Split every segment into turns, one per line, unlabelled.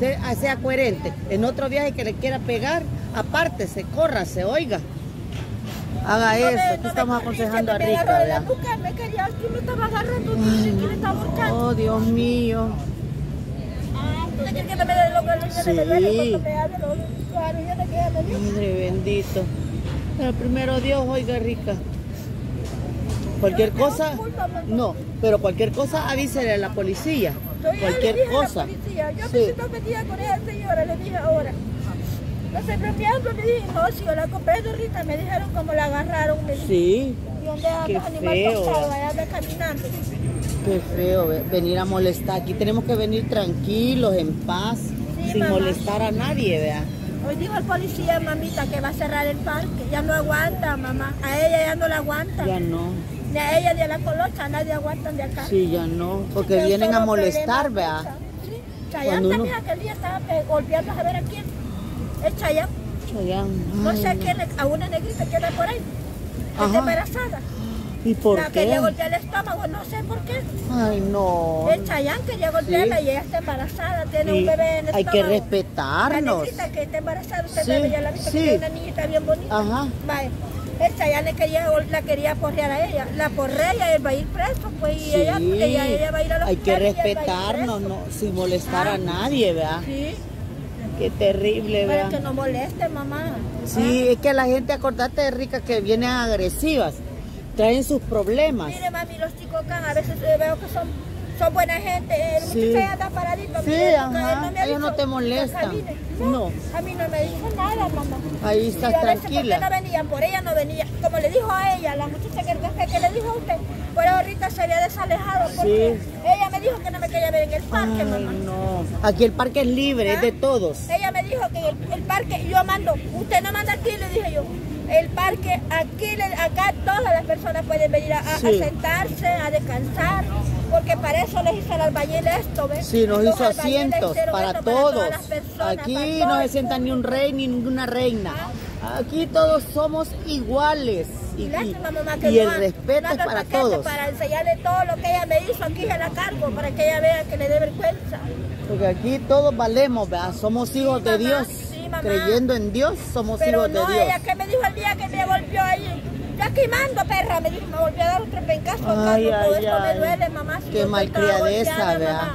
Sea, sea coherente. En otro viaje que le quiera pegar, aparte, se corra, se oiga. Haga
No me-
eso.
no me
estamos aconsejando a
me
Rica,
de la
¿verdad?
nuca, me quería, aquí me estaba agarrando, dice que le estaba ahorcando.
Oh, Dios mío. Padre bendito. Pero primero Dios, oiga, Rica. Cualquier cosa, no, pero cualquier cosa avísele a la policía.
Yo ya le
Cualquier
dije a la
cosa.
policía, yo
Sí.
me siento metida con esa señora, le dije ahora. No estoy bromeando, le dije, no, si yo la compré de Rita, me dijeron cómo la agarraron, me.
Sí,
Y donde anda
feo.
tostados, allá anda caminando.
qué feo ve- venir a molestar. Aquí tenemos que venir tranquilos, en paz,
Sí,
sin
mamá.
molestar a nadie, vea.
Hoy dijo el policía, mamita, que va a cerrar el parque. Ya no aguanta, mamá. A ella ya no la aguanta.
Ya no,
Ni a ella ni a la colocha, nadie aguantan de acá.
sí, ya no, porque vienen a molestar, vea.
Sí. Chayán
Cuando uno-
también aquel día estaba pe- golpeando a ver a quién. Es Chayán.
Chayán,
No sé a quién, a una negrita que anda por ahí. Está embarazada.
¿Y por
la
qué?
quería golpear el estómago, no sé por qué.
Ay, no.
El Chayán quería golpearla
Sí.
y ella está embarazada, tiene
Sí,
un bebé en el
hay que
estómago. La
respetarnos.
negrita que está embarazada, usted
Sí,
bebe, ya la que tiene una niñita bien bonita.
Ajá.
Vaya. El Chayán le quería, la quería porrear a ella. La porrea y él va a ir preso, pues, y
Sí,
ella, ella, ella va a ir a los
hay que respetarnos, no, sin molestar a nadie, vea.
Sí,
Qué terrible,
para que no moleste, mamá.
Sí, es que la gente, acordate de rica, que vienen agresivas, traen sus problemas.
Mire, mami, los chicos acá a veces eh, veo que son, son buena gente. El
Sí.
muchacho ya anda paradito.
Sí,
mire,
ajá,
no me
ellos no te molestan. No.
A mí no me dijo nada, mamá.
Ahí
Y
estás
a veces, ¿por qué
tranquila.
no venían? Por ella no venía. Como le dijo a ella, la muchacha que, que, le dijo a usted, por ahorita se había desalejado. Porque ella me dijo que no me quería ver en el parque,
Ay,
mamá.
no. Aquí el parque es libre, es de todos.
Ella me dijo que el, el parque, yo mando, usted no manda aquí, le dije yo. El parque, aquí, acá todas las personas pueden venir a, sentarse, a descansar, porque para eso les hizo el albañil esto, ¿ves?
Sí, nos
Los
hizo asientos para todos.
personas,
Aquí
para
no se sienta ni un rey ni ninguna reina. Aquí todos somos iguales. Y,
lástima, mamá, que
y el respeto es para todos.
Para enseñarle todo lo que ella me hizo, aquí se la cargo, para que ella vea que le dé vergüenza.
Porque aquí todos valemos, ¿verdad? Somos hijos de
mamá,
Dios.
Mamá.
Creyendo en Dios, somos
Pero
hijos de
no,
Dios.
ella que me dijo el día que me golpeó ahí. Ya quemando, perra, me dijo, me volvió a dar otro pencazo.
Ay,
todo
ay,
esto me
ay.
duele, mamá. si
Qué malcriadeza, vea.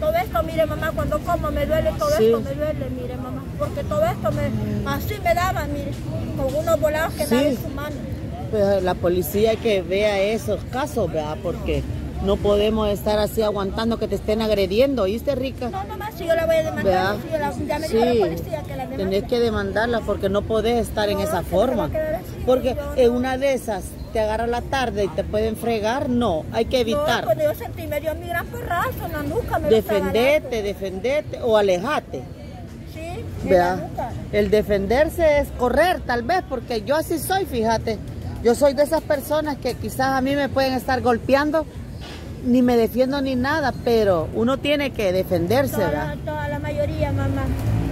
Todo esto, mire, mamá, cuando como me duele, todo
Sí.
esto me duele, mire, mamá. Porque todo esto me, así me daba, mire, con unos volados que
Sí.
daba en su mano.
Pues la policía que vea esos casos, ¿verdad? Porque no podemos estar así aguantando que te estén agrediendo, ¿oíste, Rica?
No, mamá, si yo la voy a demandar,
¿Verdad?
si yo la, ya me dijo la
Sí,
policía que la demande.
tenés que demandarla porque no podés estar en
No,
esa
no
forma. Porque en
no.
una de esas te agarra la tarde y te pueden fregar, no, hay que
No,
evitar.
cuando yo sentí, me dio mi gran porrazo en la nuca, me
defendete, defendete o alejate.
Sí, en la
Vea,
nuca.
el defenderse es correr, tal vez, porque yo así soy, fíjate. Yo soy de esas personas que quizás a mí me pueden estar golpeando, ni me defiendo ni nada, pero uno tiene que defenderse,
Toda
¿verdad?
la, toda la mayoría, mamá.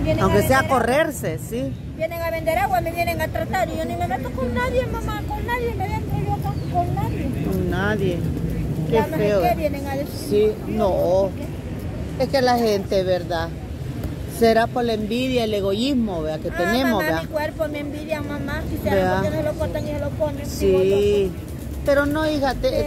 Vienen
Aunque sea
agua,
correrse, sí.
Vienen a vender agua, me vienen a tratar y yo ni me meto con nadie, mamá, con nadie, me entro yo acá con nadie.
Con nadie. Qué
sé
feo.
qué vienen a decir.
Sí, no. Es que la gente, ¿verdad? Será por la envidia, el egoísmo, ¿verdad? Que
Ah,
tenemos,
mamá,
¿verdad?
mi cuerpo me envidia, mamá. Si se
Vea.
no se lo cortan y se lo ponen.
Sí, pero no, hija, te-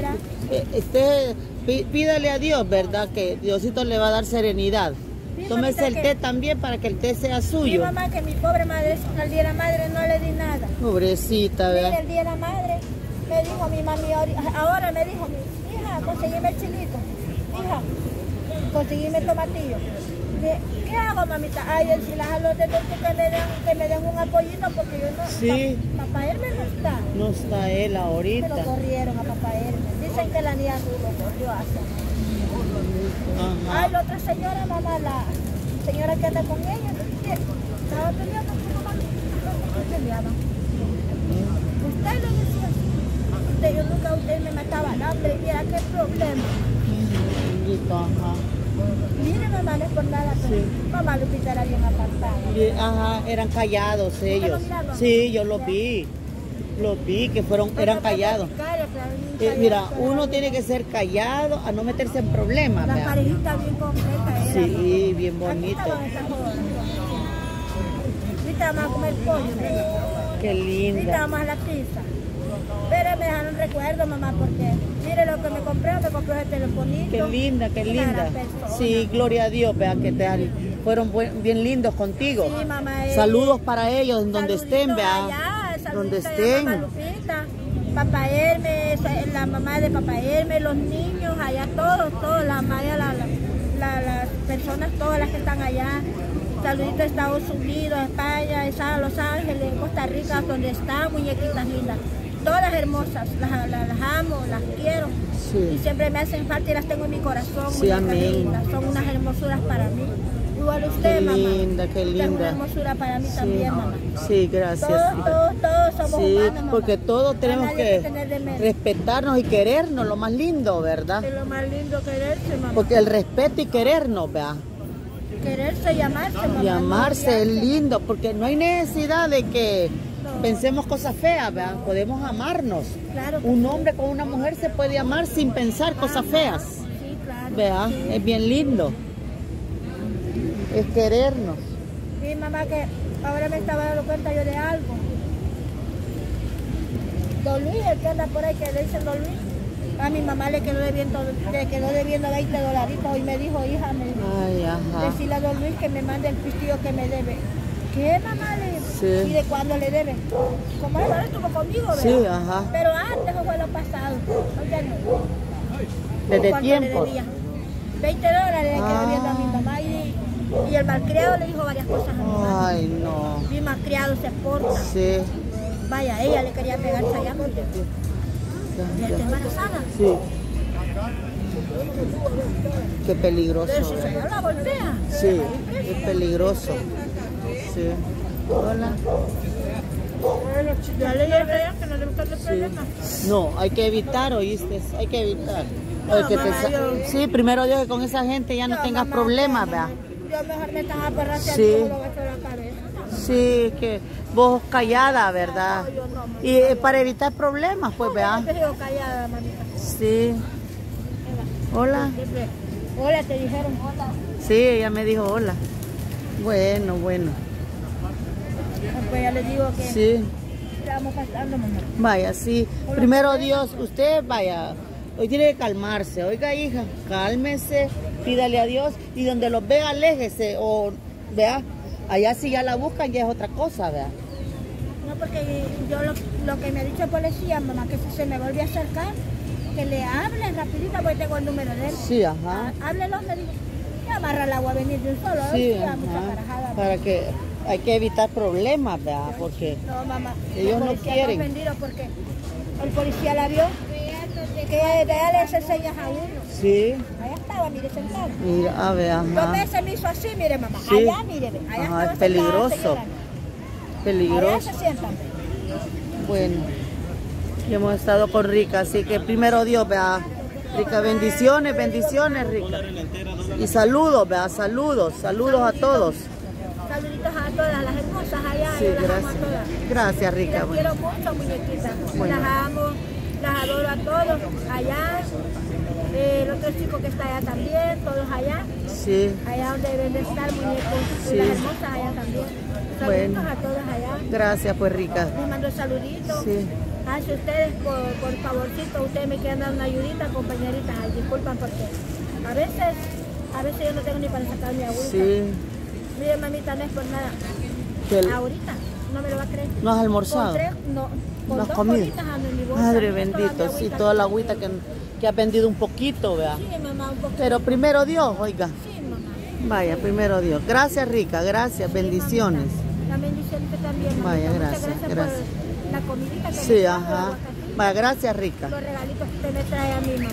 eh, este, pí- pídale a Dios, ¿verdad? Que Diosito le va a dar serenidad.
Sí,
Tómese el té también para que el té sea
yo. Mi
suyo.
mamá, que mi pobre madre, al día de la madre no le di nada.
Pobrecita, ¿verdad?
el día de la madre me dijo mi mami, ahora me dijo, hija, conseguime el chilito. Hija, conseguime el tomatillo. ¿Qué hago, mamita? Ay, él si las de que me den, que me den un apoyito porque yo no...
Sí.
pa- papá Hermes no está.
No está él
lo
ahorita.
corrieron a papá Hermes. Dicen que la niña lo corrió hace.
Ajá.
Ay, la otra señora, mamá, la señora que anda con ella, ¿qué? estaba peleando con su mamá. ¿Por qué peleaban? Usted le decía, usted, yo nunca usted me mataba al hambre, mira qué problema.
Ajá.
Mire, mamá, no es por nada, pero
Sí.
mamá Lupita era bien apartada.
Y- Ajá, eran callados ellos. Sí, yo los vi. Los vi que fueron, eran callados. Eh, mira, uno tiene que ser callado a no meterse en problemas.
La
vea.
parejita bien completa era.
Sí, bien bonito.
estaban estas jodas. Ahorita vamos a comer pollo. ¿verdad?
Qué
Ahorita
linda.
vamos a la pizza. Pero me dejaron recuerdo, mamá, porque mire lo que me compré, me compré ese telefonito.
Qué linda, qué linda. Sí, gloria a Dios, vea que te fueron buen- bien lindos contigo.
Sí, mamá, eh,
Saludos para ellos en donde estén, vea.
allá,
Donde estén.
Mamá Lupita, Papá Hermes, la mamá de Papá Hermes, los niños allá, todos, todos, la madre, la, la- la- las personas, todas las que están allá. Saluditos a Estados Unidos, España, a Los Ángeles, Costa Rica, donde están, muñequitas lindas. Todas hermosas, las, las- las amo, las quiero. Y siempre me hacen falta y las tengo en mi corazón.
Sí, amén.
Son unas hermosuras para mí. Igual
Qué
usted, mamá.
linda, qué
Usted es una
linda.
hermosura para mí
Sí,
también, mamá.
sí, gracias.
Todos, todos, todos somos
Sí,
humanos, mamá.
porque todos tenemos que
menos.
respetarnos y querernos, lo más lindo, ¿verdad?
Es lo más lindo quererse, mamá.
Porque el respeto y querernos, vea.
Quererse y amarse, mamá.
Y amarse es
no
lindo, porque no hay necesidad de que pensemos cosas feas, vea. Podemos amarnos.
Claro
Un hombre con una mujer se puede amar sin pensar cosas feas.
sí, claro. Sí.
es bien lindo. Es querernos.
Sí, mamá, que ahora me estaba dando cuenta yo de algo. Don Luis, el que anda por ahí, que le dicen Don Luis, a mi mamá le quedó debiendo, le quedó debiendo 20 dolaritos y me dijo, hija, me dijo,
Ay, ajá.
decirle a Don Luis que me mande el pistillo que me debe. ¿Qué, mamá? Le
Sí.
¿Y de cuándo le debe? Como ahora estuvo conmigo, ¿verdad?
Sí, ajá.
Pero antes eso fue lo pasado. Ahorita no.
Desde
¿Cuánto le
tiempo.
debía? 20 dólares le debiendo a mi
Ah.
mamá y, y el malcriado le dijo varias cosas a mi mamá.
Ay, no.
Mi malcriado se porta.
Sí.
Vaya, ella le quería porque
ya,
ya está embarazada.
Sí. Qué peligroso.
Pero si se la golpea.
Sí, es peligroso. Sí. Hola.
Ya le dije que no debe estar de problema.
No, hay que evitar, oíste, hay que evitar. Que te
yo-
Sí, primero Dios que con esa gente ya no tengas problemas, ¿verdad?
Yo mejor me perrando
Sí.
la cabeza.
Sí, que vos callada, ¿verdad?
No, yo no.
Y eh, para evitar problemas, pues,
digo callada, mamita.
Sí. Hola.
Hola, te dijeron hola.
Sí, ella me dijo hola. Bueno, bueno.
Pues ya le digo que
Sí.
estamos pasando, mamá.
Vaya, sí. Primero Dios, usted vaya, hoy tiene que calmarse. Oiga, hija, cálmese, pídale a Dios y donde los vea, aléjese. O, vea, allá si ya la buscan ya es otra cosa, vea.
No, porque yo lo, lo que me ha dicho el policía, mamá, que si se me vuelve a acercar, que le hable rapidito porque tengo el número de él.
Sí, ajá.
Ah, Háblelo, me dijo. Y amarra el agua a venir de un solo.
Sí,
Ay, mucha
ajá.
carajada.
Para que hay que evitar problemas, vea, porque
No, mamá.
Ellos
el
no quieren.
porque el policía la vio. Que de él le hace señas a uno.
sí,
Allá estaba, mire, sentado.
mira, a ver,
Dos
ajá,
veces me hizo así, mire, mamá.
Sí.
Allá, mire, allá
Ajá,
estaba
es
sentada
peligroso.
señalando. Allá
peligroso.
se sientan.
Bueno, hemos estado con Rica, así que primero Dios, vea, Rica, bendiciones, bendiciones, Rica. Y saludos, vea, saludos, saludos a todos.
Todas las hermosas allá.
Sí,
yo las amo a
gracias.
todas.
Gracias, Rica.
las
bueno.
quiero mucho, muñequitas.
Bueno.
Las amo, las adoro a todos. Allá, el otro chico que está allá también, todos allá.
Sí,
Allá donde deben de estar muñecos.
Sí.
Y las hermosas allá también. Saluditos
Bueno.
a todas allá.
gracias, pues, Rica.
Les mando saluditos.
Sí.
Ah, si ustedes, por, por favorcito, ustedes me quieren dar una ayudita, compañeritas, disculpan porque a veces, a veces yo no tengo ni para sacar mi agüita.
Sí,
Mire, mamita, no es por nada.
el-
Ahorita, no me lo va a creer.
no has
Con
almorzado.
tres, no, con
No has
dos
comido.
ando en mi bolsa.
Madre bendito, sí, toda la agüita que, que ha vendido un poquito, vea.
Sí, mamá, un poquito.
Pero primero Dios, oiga.
Sí, mamá.
Vaya, primero Dios. Gracias, Rica, gracias, bendiciones.
La bendición también, mamita.
Vaya, gracias,
gracias,
gracias.
por la comidita que
Sí, ajá. Vaya, gracias, Rica.
Los regalitos que usted me trae a mi mamá.